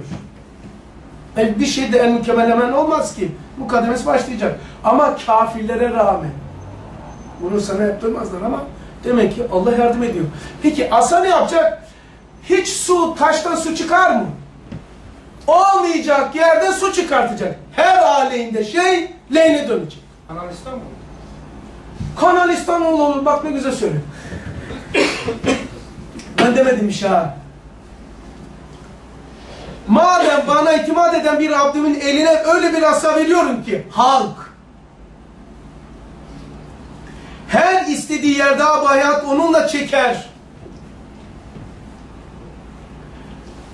E bir şey de en mükemmel olmaz ki. Mukaddemesi başlayacak. Ama kafirlere rağmen. Bunu sana yaptırmazlar ama demek ki Allah yardım ediyor. Peki asa ne yapacak? Hiç su, taştan su çıkar mı? Olmayacak yerde su çıkartacak. Her aleyhinde şey lehine dönecek. Kanal İstanbul. Kanal İstanbul olur. Bak ne güzel söylüyor. ben demedim iş ha. Madem bana itimat eden bir Abdümün eline öyle bir asa veriyorum ki halk her istediği yerde abi hayat onunla çeker.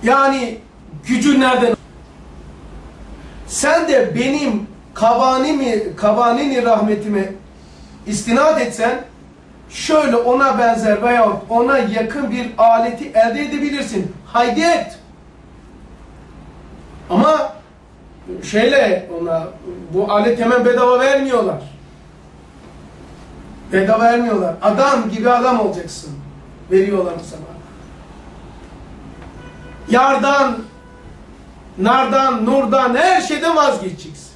Yani gücü nereden? Sen de benim kavanimi, kavanini rahmetime istinad etsen şöyle ona benzer veyahut ona yakın bir aleti elde edebilirsin. Haydi et. Ama şeyle ona bu alet hemen bedava vermiyorlar. Bedava vermiyorlar. Adam gibi adam olacaksın. Veriyorlar sana. Yardan, nardan, nurdan, her şeyden vazgeçeceksin.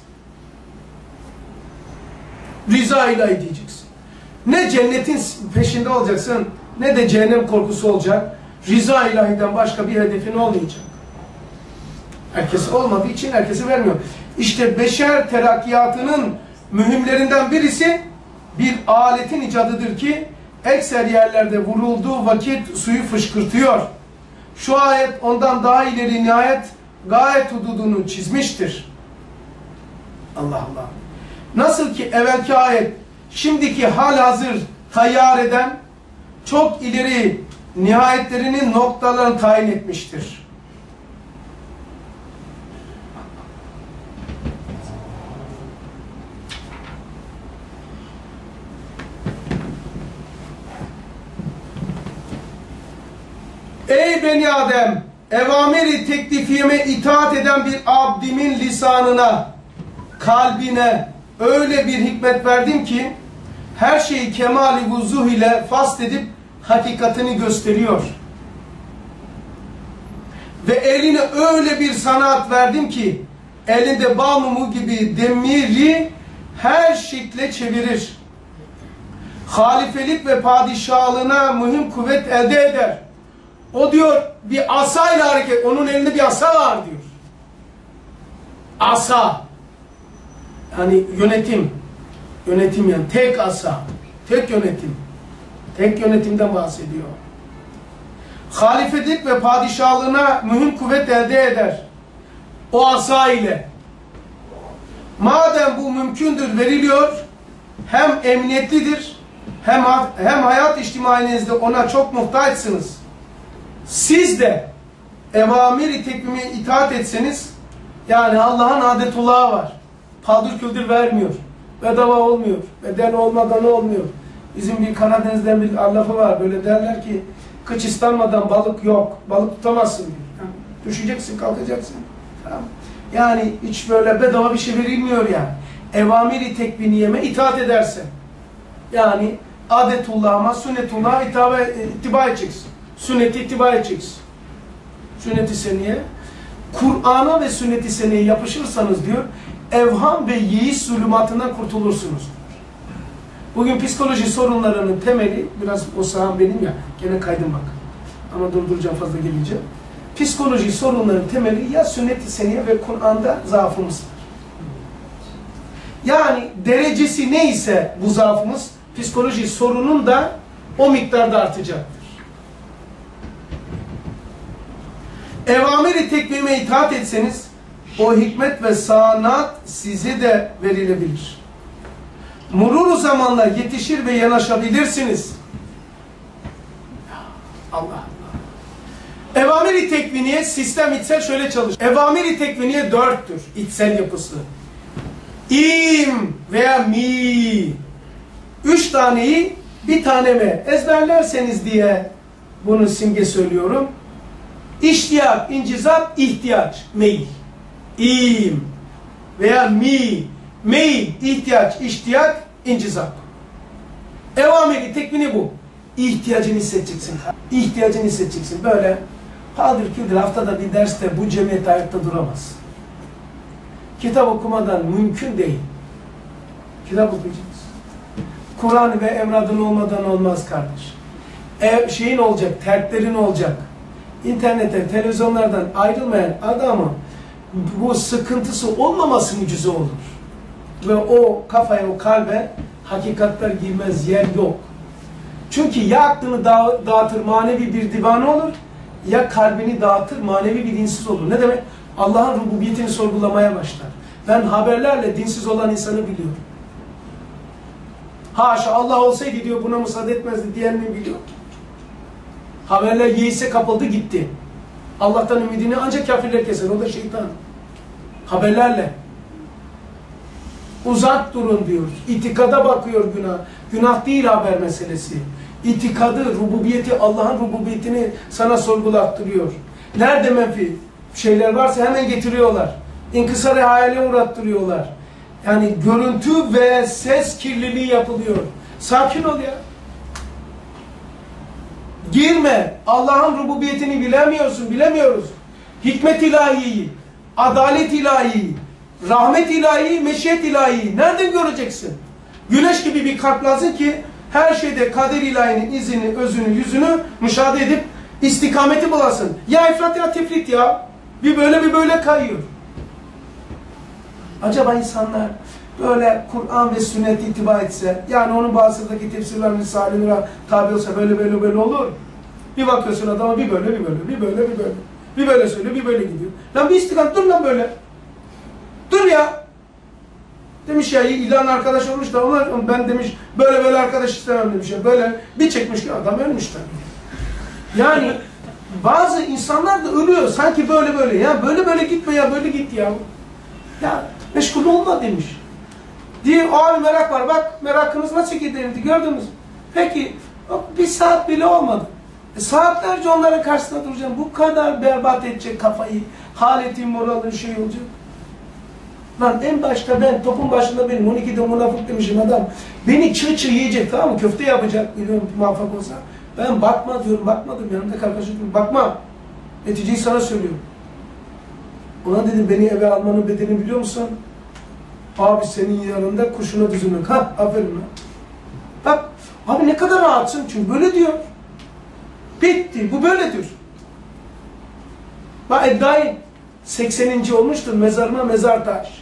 Rıza ilahi diyeceksin. Ne cennetin peşinde olacaksın, ne de cehennem korkusu olacak. Rıza ilahiden başka bir hedefin olmayacak. Herkes olmadığı için herkese vermiyor. İşte beşer terakkiyatının mühimlerinden birisi bir aletin icadıdır ki ekser yerlerde vurulduğu vakit suyu fışkırtıyor. Şu ayet ondan daha ileri nihayet gayet hududunu çizmiştir. Allah Allah. Nasıl ki evvelki ayet şimdiki hal hazır tayyar eden çok ileri nihayetlerinin noktalarını tayin etmiştir. Ey beni Adem! Evamiri teklifime itaat eden bir abdimin lisanına, kalbine öyle bir hikmet verdim ki her şeyi kemali vuzuh ile fast edip hakikatini gösteriyor. Ve eline öyle bir sanat verdim ki elinde bal mumu gibi demiri her şekle çevirir. Halifelik ve padişahlığına mühim kuvvet elde eder. O diyor bir asayla hareket. Onun elinde bir asa var diyor. Asa. Yani yönetim. Yönetim yani tek asa. Tek yönetim. Tek yönetimden bahsediyor. Halifelik ve padişahlığına mühim kuvvet elde eder. O asa ile. Madem bu mümkündür veriliyor, hem emniyetlidir, hem, hem hayat içtimainizde ona çok muhtaçsınız. Siz de evamiri tekvime itaat etseniz, yani Allah'ın adetullahı var. Paldır küldür vermiyor. Bedava olmuyor. Bedel olmadan olmuyor. Bizim bir Karadeniz'den bir lafı var. Böyle derler ki, kıç istanmadan balık yok. Balık tutamazsın diyor. Düşeceksin, kalkacaksın. Yani hiç böyle bedava bir şey verilmiyor yani. Evamiri tekviniyeme itaat edersen. Yani adetullahıma, sünnetullah'a ittiba edeceksin. Sünneti ittiba edeceksin. Sünnet-i seniye. Kur'an'a ve sünnet-i seneye yapışırsanız diyor, evham ve yeis zulümatından kurtulursunuz. Bugün psikoloji sorunlarının temeli, biraz o saham benim ya, gene kaydım bak. Ama durduracağım fazla gelince. Psikoloji sorunların temeli ya sünnet-i seniye ve Kur'an'da zaafımız. Yani derecesi neyse bu zaafımız, psikoloji sorunun da o miktarda artacaktır. Evamiri tekvime itaat etseniz, o hikmet ve sanat size de verilebilir. Mururu zamanla yetişir ve yanaşabilirsiniz. Allah Allah. Evamiri tekviniye sistem içsel şöyle çalışır. Evamiri tekviniye dörttür içsel yapısı. İm veya mi. Üç taneyi bir tane mi ezberlerseniz diye bunu simge söylüyorum. İştiyak, incizat, ihtiyaç, meyil. İm veya mi, meyil, ihtiyaç, iştiyak, incizat. Evamiri tekvini bu. İhtiyacını hissedeceksin. İhtiyacını hissedeceksin. Böyle paldır küldür haftada bir derste bu cemiyet ayakta duramaz. Kitap okumadan mümkün değil. Kitap okuyacağız. Kur'an ve emradın olmadan olmaz kardeş. Ev, şeyin olacak, terklerin olacak. İnternette, televizyonlardan ayrılmayan adamın bu sıkıntısı olmaması mucize olur. Ve o kafaya, o kalbe hakikatler girmez yer yok. Çünkü ya aklını dağı- dağıtır manevi bir divanı olur ya kalbini dağıtır manevi bir dinsiz olur. Ne demek? Allah'ın rububiyetini sorgulamaya başlar. Ben haberlerle dinsiz olan insanı biliyorum. Haşa Allah olsaydı diyor buna müsaade etmezdi diyen mi biliyor? Haberler yeise kapıldı gitti. Allah'tan ümidini ancak kafirler keser. O da şeytan. Haberlerle. Uzak durun diyor. İtikada bakıyor günah. Günah değil haber meselesi. İtikadı, rububiyeti, Allah'ın rububiyetini sana sorgulattırıyor. Nerede menfi şeyler varsa hemen getiriyorlar. İnkısarı hayale uğrattırıyorlar. Yani görüntü ve ses kirliliği yapılıyor. Sakin ol ya. Girme. Allah'ın rububiyetini bilemiyorsun, bilemiyoruz. Hikmet ilahiyi, adalet ilahiyi, rahmet ilahiyi, meşiyet ilahiyi nereden göreceksin? Güneş gibi bir kalp lazım ki her şeyde kader ilahinin izini, özünü, yüzünü müşahede edip istikameti bulasın. Ya ifrat ya tefrit ya. Bir böyle bir böyle kayıyor. Acaba insanlar böyle Kur'an ve sünnet itiba etse, yani onun bazıdaki tefsirler misaline tabi olsa böyle böyle böyle olur. Bir bakıyorsun adama bir böyle bir böyle, bir böyle bir böyle. Bir böyle söylüyor, bir böyle gidiyor. Lan bir istikamet dur lan böyle. Dur ya. Demiş ya ilan arkadaş olmuş da onlar ben demiş böyle böyle arkadaş istemem demiş ya. Böyle bir çekmiş ki adam ölmüş tabii. Yani bazı insanlar da ölüyor sanki böyle böyle ya böyle böyle gitme ya böyle git ya. Ya meşgul olma demiş. Diye abi merak var bak merakınız nasıl giderildi gördünüz mü? Peki bir saat bile olmadı. E, saatlerce onların karşısında duracağım. Bu kadar berbat edecek kafayı. Haletin, moralin şey olacak. Lan en başta ben, topun başında benim, 12'de münafık demişim adam. Beni çığ çığ yiyecek tamam mı? Köfte yapacak biliyorum muvaffak olsa. Ben bakma diyorum, bakmadım yanımda arkadaşım diyorum, bakma. Neticeyi sana söylüyorum. Ona dedim beni eve almanın bedelini biliyor musun? Abi senin yanında kuşuna düzülmek. Ha aferin lan. Bak abi ne kadar rahatsın çünkü böyle diyor. Bitti. Bu böyledir. Bak Eddain 80. olmuştur mezarıma mezar taş.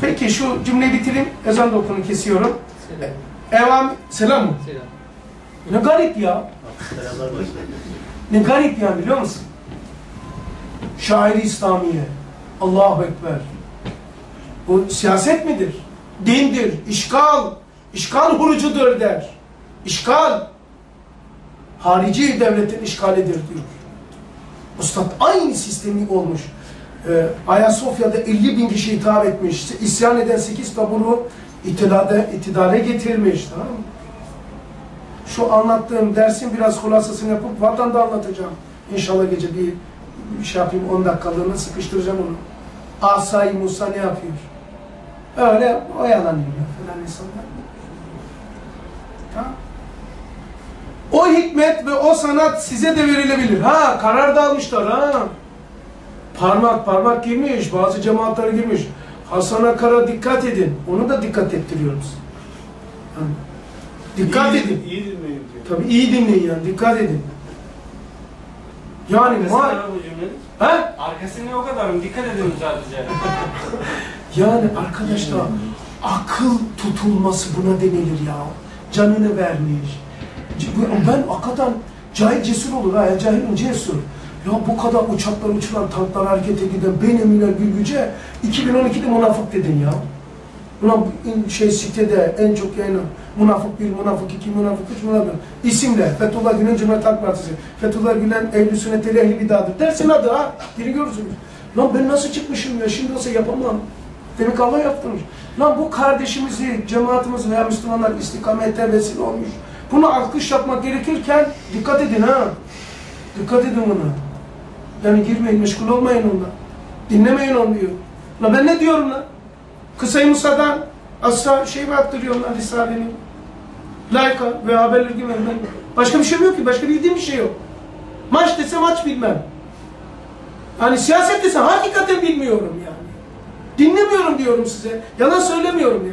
Peki şu cümleyi bitireyim. Ezan da okunu kesiyorum. Selam. Evam selam mı? Selam. Ne garip ya. Ne garip ya biliyor musun? Şairi İslamiye. Allahu Ekber. Bu siyaset midir? Dindir. İşgal. İşgal hurucudur der. İşgal. Harici devletin işgalidir diyor. Ustad aynı sistemi olmuş. Ee, Ayasofya'da 50 bin kişi hitap etmiş. İsyan eden 8 taburu itidale, itidale getirmiş. Tamam? Şu anlattığım dersin biraz hulasasını yapıp vatanda anlatacağım. İnşallah gece bir şey yapayım 10 dakikalığına sıkıştıracağım onu. Asay Musa ne yapıyor? Öyle oyalanıyor falan insanlar. Tamam. O hikmet ve o sanat size de verilebilir. Ha karar da almışlar ha. Parmak parmak girmiş, bazı cemaatler girmiş. Hasan Akar'a dikkat edin. Onu da dikkat ettiriyoruz. Ha. Dikkat iyi, edin. İyi dinleyin. Tabii iyi dinleyin yani, dikkat edin. Yani abi bu cümlenin? Ne o kadar mı? Dikkat edin sadece. Yani arkadaşlar akıl tutulması buna denilir ya. Canını vermiş. C- bu- Ben hakikaten cahil cesur olur ha. Cahilim cesur. Ya bu kadar uçaklar uçuran, tanklar harekete giden Benjamin Gülgüce 2012'de münafık dedin ya. Ulan bu şey sitede en çok yayınlanan münafık bir, münafık iki, münafık üç, münafık isimle Fethullah Gülen Cumhuriyet Halk Partisi, Fethullah Gülen Ehl-i Sünnet Ehli Bidadır. Dersin adı ha. Geri görürsünüz. Lan ben nasıl çıkmışım ya şimdi olsa yapamam. Demek Allah yaptırmış. Lan bu kardeşimizi, cemaatimiz veya Müslümanlar istikamete vesile olmuş. Bunu alkış yapmak gerekirken dikkat edin ha. Dikkat edin buna. Yani girmeyin, meşgul olmayın onunla. Dinlemeyin onu diyor. La ben ne diyorum lan? Kısay Musa'dan asla şey lan Risale'nin? Layka ve haberleri gibi. Başka bir şey yok ki. Başka bildiğim bir şey yok. Maç dese maç bilmem. Hani siyaset dese hakikaten bilmiyorum yani. Dinlemiyorum diyorum size. Yalan söylemiyorum ya.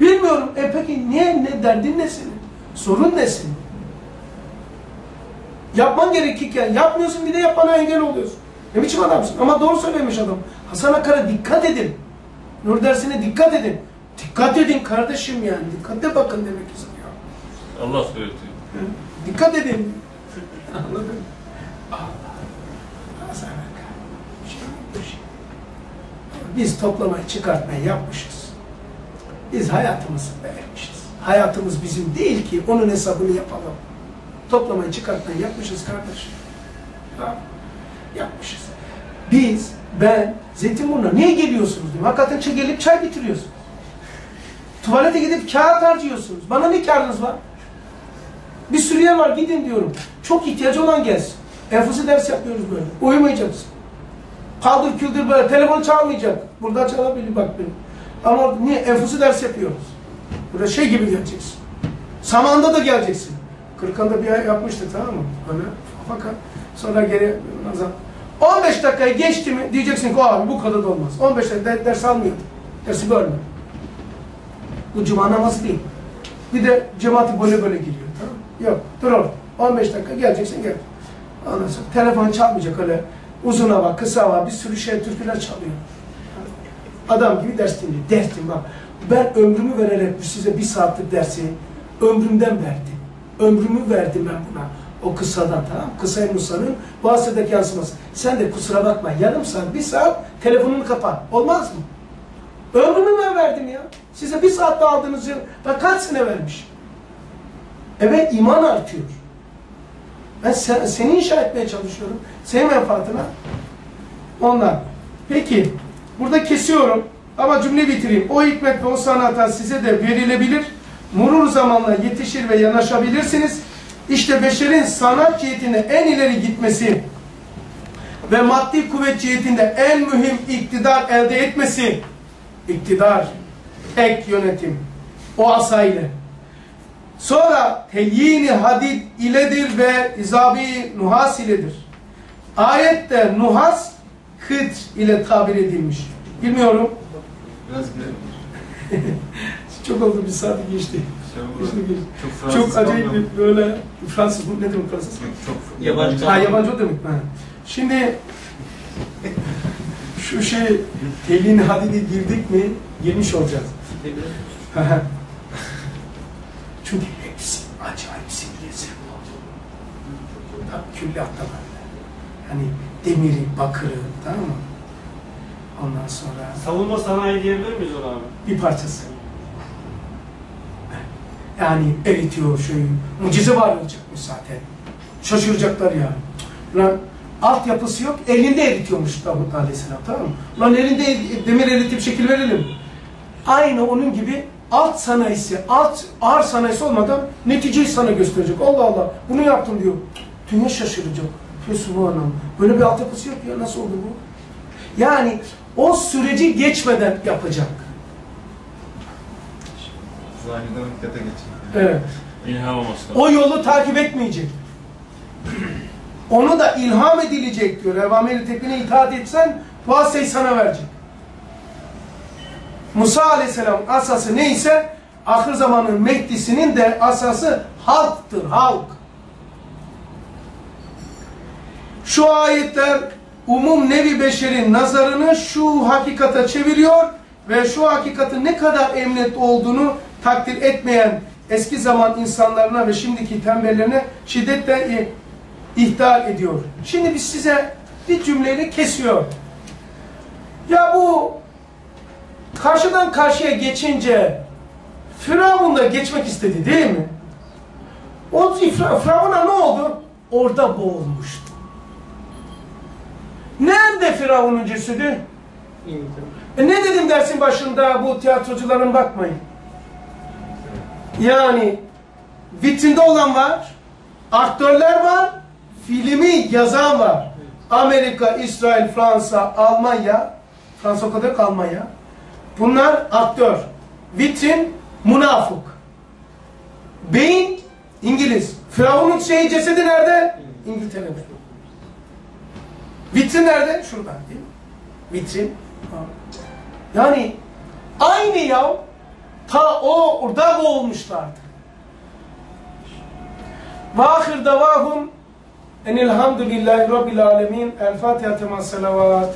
Bilmiyorum. E peki niye ne derdin ne senin? Sorun ne senin? Yapman gerekirken yapmıyorsun bir de yapmana engel oluyorsun. Ne biçim adamsın? Ama doğru söylemiş adam. Hasan Akar'a dikkat edin. Nur dersine dikkat edin. Dikkat edin kardeşim yani. Dikkatle bakın demek istiyor. Allah söyletiyor. Dikkat edin. Anladın mı? Allah. Şey. Biz toplamayı çıkartmayı yapmışız. Biz hayatımızı vermişiz. Hayatımız bizim değil ki onun hesabını yapalım. Toplamayı çıkartmayı yapmışız kardeşim. Ha, yapmışız. Biz, ben, Zeytinburnu'na niye geliyorsunuz diyorum. Hakikaten çay gelip çay bitiriyorsunuz. Tuvalete gidip kağıt harcıyorsunuz. Bana ne karınız var? Bir sürü yer var gidin diyorum. Çok ihtiyacı olan gelsin. Enfusi ders yapıyoruz böyle. Uyumayacaksın. Kaldır küldür böyle. Telefon çalmayacak. Burada çalabilir bak benim. Ama niye? Enfusi ders yapıyoruz. Burada şey gibi geleceksin. Samanda da geleceksin. Kırkan'da bir ay yapmıştık tamam mı? Böyle fakat sonra geri nazar. 15 dakikayı geçti mi diyeceksin ki abi bu kadar da olmaz. 15 dakika ders almıyordum. Dersi bölme. Bu cuma namazı değil. Bir de cemaati böyle böyle giriyor. Tamam? Yok. Dur oğlum. 15 dakika geleceksin gel. Ondan telefon çalmayacak öyle. Uzun hava, kısa hava, bir sürü şey türküler çalıyor. Adam gibi ders dinliyor. Ders dinliyor. Ben ömrümü vererek size bir saatlik dersi ömrümden verdim. Ömrümü verdim ben buna. O kısadan tamam Kısa Musa'nın bu asırdaki yansıması. Sen de kusura bakma yarım saat, bir saat telefonunu kapa. Olmaz mı? Ömrümü ben verdim ya. Size bir saatte aldığınız yer, ben kaç sene vermiş. Evet iman artıyor. Ben sen, seni inşa etmeye çalışıyorum. Senin menfaatine. Ondan. Peki. Burada kesiyorum. Ama cümle bitireyim. O hikmet ve o sanata size de verilebilir. Murur zamanla yetişir ve yanaşabilirsiniz. İşte beşerin sanat cihetinde en ileri gitmesi ve maddi kuvvet cihetinde en mühim iktidar elde etmesi iktidar, tek yönetim o asayla. Sonra telyini hadid iledir ve izabi nuhas iledir. Ayette nuhas hıt ile tabir edilmiş. Bilmiyorum. Biraz. Çok oldu bir saat geçti. Çok Çok acayip bir böyle Fransız bu ne demek Fransız? Çok Yabancı. Ha yabancı o demek. Ha. Şimdi şu şey telin hadidi girdik mi girmiş olacağız. Çünkü hepsi acayip seviyesi. Külliyatta böyle. Hani demiri, bakırı tamam mı? Ondan sonra Savunma sanayi diyebilir miyiz ona abi? bir parçası. Yani eritiyor şeyi. Mucize var olacakmış zaten. Şaşıracaklar yani. Lan altyapısı yok, elinde eritiyormuş Davut Aleyhisselam tamam mı? Lan elinde demir eritip şekil verelim. Aynı onun gibi alt sanayisi, alt ağır sanayisi olmadan neticeyi sana gösterecek. Allah Allah bunu yaptım diyor. Dünya şaşıracak. Fesubhanallah. Böyle bir altyapısı yok ya nasıl oldu bu? Yani o süreci geçmeden yapacak. Zahiden harekete geçin. Evet. İlham olması lazım. O yolu takip etmeyecek. Onu da ilham edilecek diyor. Evameli tekvine itaat etsen vasıtayı sana verecek. Musa aleyhisselam asası neyse ahir zamanın Mehdi'sinin de asası halktır, halk. Şu ayetler umum nevi beşerin nazarını şu hakikata çeviriyor ve şu hakikatin ne kadar emniyetli olduğunu takdir etmeyen eski zaman insanlarına ve şimdiki tembellerine şiddetle ihtar ediyor. Şimdi biz size bir cümleyle kesiyor. Ya bu karşıdan karşıya geçince Firavun da geçmek istedi değil mi? O Firavun'a ne oldu? Orada boğulmuştu. Nerede Firavun'un cesedi? E ne dedim dersin başında bu tiyatrocuların bakmayın. Yani vitrinde olan var, aktörler var, filmi yazan var. Amerika, İsrail, Fransa, Almanya, Fransa kadar Almanya. Bunlar aktör. Vitrin, münafık. Beyin, İngiliz. Firavun'un şeyi cesedi nerede? İngiltere'de. Vitrin nerede? Şurada değil mi? Vitrin. Yani aynı ya. Ta o orada boğulmuşlardı. Ve ahir davahum enilhamdülillahi rabbil alemin. El Fatiha tema selavat.